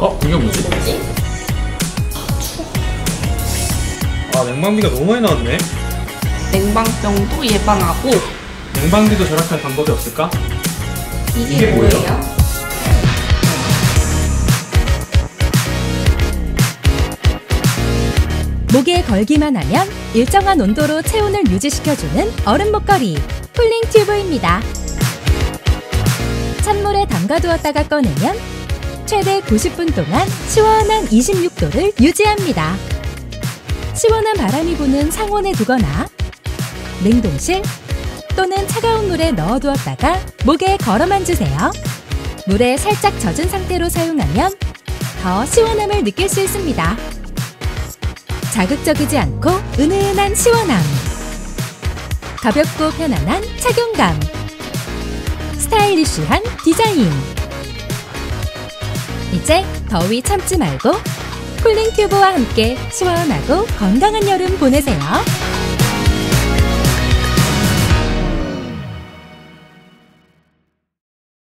뭐지? 아 냉방비가 너무 많이 나왔네. 냉방병도 예방하고 냉방비도 절약할 방법이 없을까? 이게, 이게 뭐예요? 뭐예요? 목에 걸기만 하면 일정한 온도로 체온을 유지시켜주는 얼음 목걸이 쿨링 튜브입니다. 찬물에 담가두었다가 꺼내면 최대 90분 동안 시원한 26도를 유지합니다. 시원한 바람이 부는 상온에 두거나 냉동실 또는 차가운 물에 넣어두었다가 목에 걸어만 주세요. 물에 살짝 젖은 상태로 사용하면 더 시원함을 느낄 수 있습니다. 자극적이지 않고 은은한 시원함. 가볍고 편안한 착용감. 스타일리쉬한 디자인. 이제 더위 참지 말고 쿨링 튜브와 함께 시원하고 건강한 여름 보내세요.